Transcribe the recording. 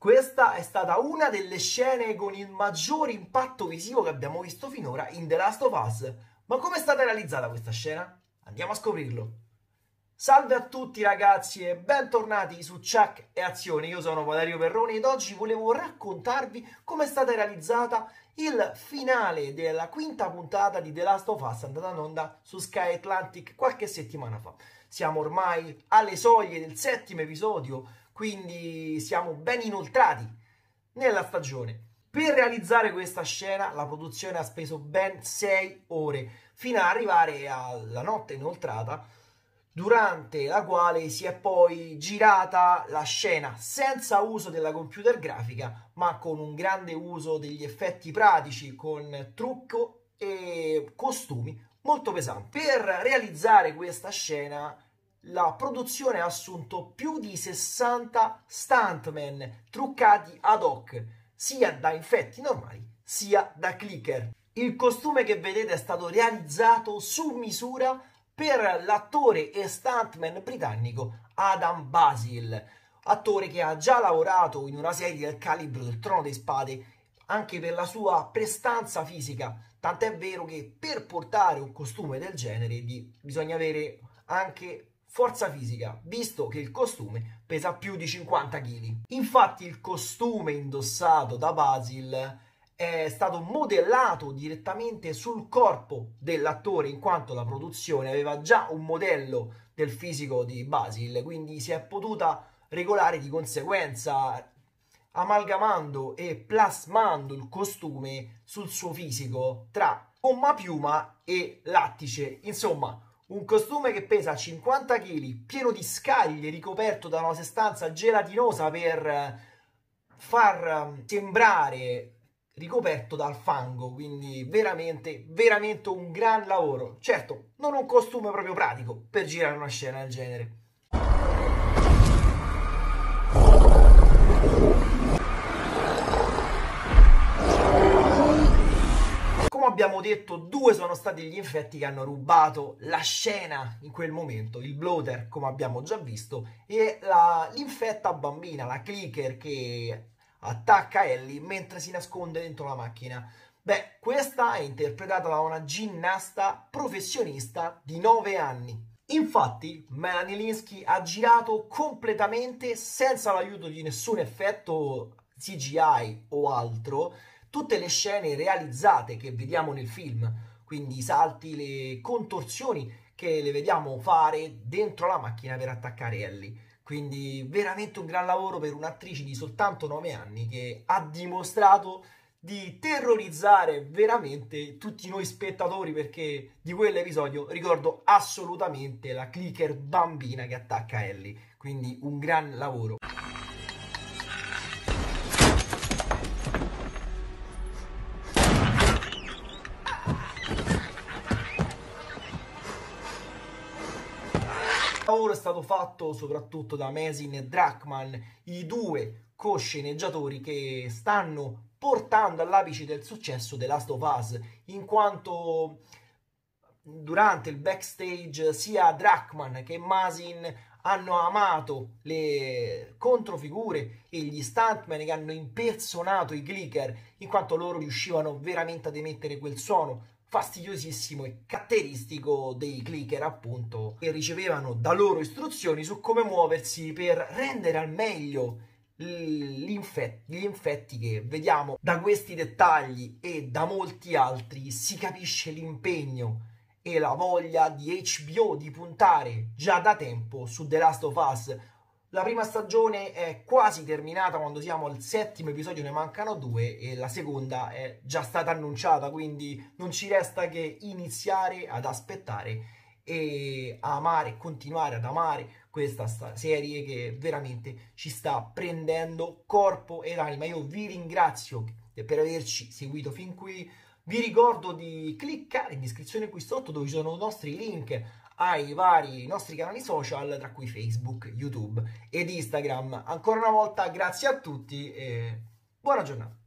questa è stata una delle scene con il maggior impatto visivo che abbiamo visto finora in The Last of Us. Ma come è stata realizzata questa scena? Andiamo a scoprirlo. Salve a tutti ragazzi e bentornati su Chuck e Azioni, io sono Valerio Perroni ed oggi volevo raccontarvi come è stata realizzata il finale della quinta puntata di The Last of Us andata in onda su Sky Atlantic qualche settimana fa. Siamo ormai alle soglie del settimo episodio, quindi siamo ben inoltrati nella stagione. Per realizzare questa scena la produzione ha speso ben 6 ore fino ad arrivare alla notte inoltrata durante la quale si è poi girata la scena senza uso della computer grafica ma con un grande uso degli effetti pratici con trucco e costumi molto pesanti. Per realizzare questa scena la produzione ha assunto più di 60 stuntman truccati ad hoc, sia da infetti normali sia da clicker. Il costume che vedete è stato realizzato su misura per l'attore e stuntman britannico Adam Basil, attore che ha già lavorato in una serie del calibro del Trono di Spade anche per la sua prestanza fisica, tant'è vero che per portare un costume del genere bisogna avere anche forza fisica, visto che il costume pesa più di 50 kg. Infatti il costume indossato da Basil è stato modellato direttamente sul corpo dell'attore in quanto la produzione aveva già un modello del fisico di Basil, quindi si è potuta regolare di conseguenza amalgamando e plasmando il costume sul suo fisico tra gomma piuma e lattice. Insomma, un costume che pesa 50 kg, pieno di scaglie, ricoperto da una sostanza gelatinosa per eh, far ehm, sembrare ricoperto dal fango, quindi veramente, veramente un gran lavoro. Certo, non un costume proprio pratico per girare una scena del genere. Abbiamo detto, due sono stati gli infetti che hanno rubato la scena in quel momento. Il bloater, come abbiamo già visto, e l'infetta bambina, la clicker che attacca Ellie mentre si nasconde dentro la macchina. Beh, questa è interpretata da una ginnasta professionista di 9 anni. Infatti, Melanie Linsky ha girato completamente senza l'aiuto di nessun effetto CGI o altro tutte le scene realizzate che vediamo nel film, quindi i salti, le contorsioni che le vediamo fare dentro la macchina per attaccare Ellie. Quindi veramente un gran lavoro per un'attrice di soltanto 9 anni che ha dimostrato di terrorizzare veramente tutti noi spettatori perché di quell'episodio ricordo assolutamente la clicker bambina che attacca Ellie. Quindi un gran lavoro. Lavoro è stato fatto soprattutto da Mesin e Drachman, i due co-sceneggiatori che stanno portando all'apice del successo The Last of Us, in quanto durante il backstage sia Drachman che Masin hanno amato le controfigure e gli stuntman che hanno impersonato i clicker in quanto loro riuscivano veramente ad emettere quel suono fastidiosissimo e caratteristico dei clicker appunto che ricevevano da loro istruzioni su come muoversi per rendere al meglio gli infetti che vediamo da questi dettagli e da molti altri si capisce l'impegno e la voglia di HBO di puntare già da tempo su The Last of Us la prima stagione è quasi terminata quando siamo al settimo episodio, ne mancano due e la seconda è già stata annunciata, quindi non ci resta che iniziare ad aspettare e amare, continuare ad amare questa serie che veramente ci sta prendendo corpo ed anima. Io vi ringrazio per averci seguito fin qui. Vi ricordo di cliccare in descrizione qui sotto dove ci sono i nostri link ai vari nostri canali social, tra cui Facebook, YouTube ed Instagram. Ancora una volta grazie a tutti e buona giornata.